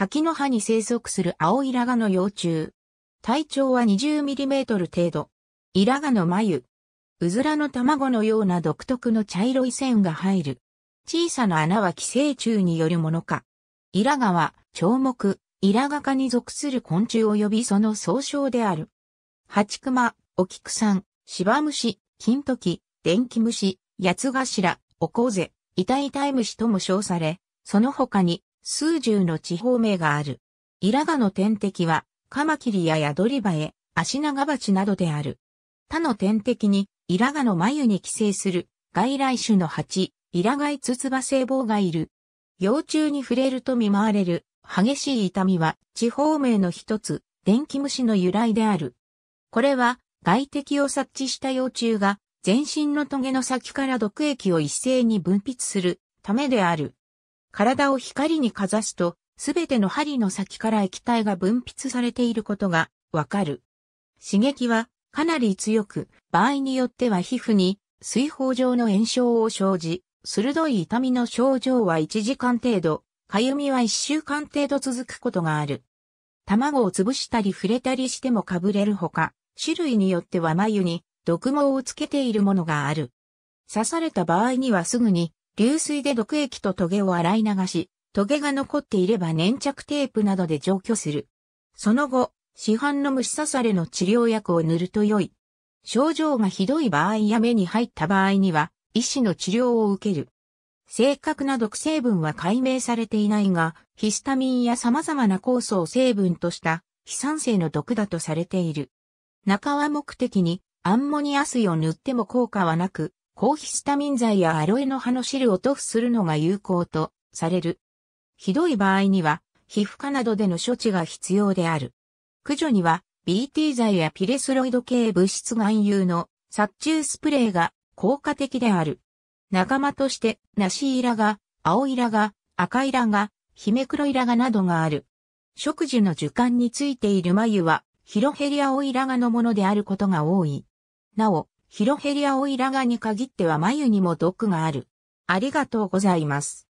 柿の葉に生息する青イラガの幼虫。体長は 20mm 程度。イラガの眉。うずらの卵のような独特の茶色い線が入る。小さな穴は寄生虫によるものか。イラガは、鳥目、イラガ科に属する昆虫及びその総称である。ハチクマ、オキクサン、シバムシ、キントキ、電気虫、ヤツガシラ、オコゼ、イタイタイムシとも称され、その他に数十の地方名がある。イラガの天敵は、カマキリやヤドリバエ、アシナガバチなどである。他の天敵に、イラガの眉に寄生する、外来種の蜂、イラガイツツバ細胞がいる。幼虫に触れると見舞われる、激しい痛みは、地方名の一つ、電気虫の由来である。これは、外敵を察知した幼虫が、全身のトゲの先から毒液を一斉に分泌するためである。体を光にかざすと、すべての針の先から液体が分泌されていることがわかる。刺激はかなり強く、場合によっては皮膚に水泡状の炎症を生じ、鋭い痛みの症状は1時間程度、痒みは1週間程度続くことがある。卵を潰したり触れたりしてもかぶれるほか、種類によっては眉に毒毛をつけているものがある。刺された場合にはすぐに流水で毒液とトゲを洗い流し、トゲが残っていれば粘着テープなどで除去する。その後、市販の虫刺されの治療薬を塗ると良い。症状がひどい場合や目に入った場合には、医師の治療を受ける。正確な毒成分は解明されていないが、ヒスタミンや様々な酵素を成分とした非酸性の毒だとされている。中は目的にアンモニア水を塗っても効果はなく、高ヒスタミン剤やアロエの葉の汁を塗布するのが有効とされる。ひどい場合には、皮膚科などでの処置が必要である。駆除には、BT 剤やピレスロイド系物質含有の殺虫スプレーが効果的である。仲間として、ナシイラガ、青イラガ、赤イラガ、ヒメクロイラガなどがある。食樹の樹幹についている眉は、ヒロヘリアオイラガのものであることが多い。なお、ヒロヘリアオイラガに限っては眉にも毒がある。ありがとうございます。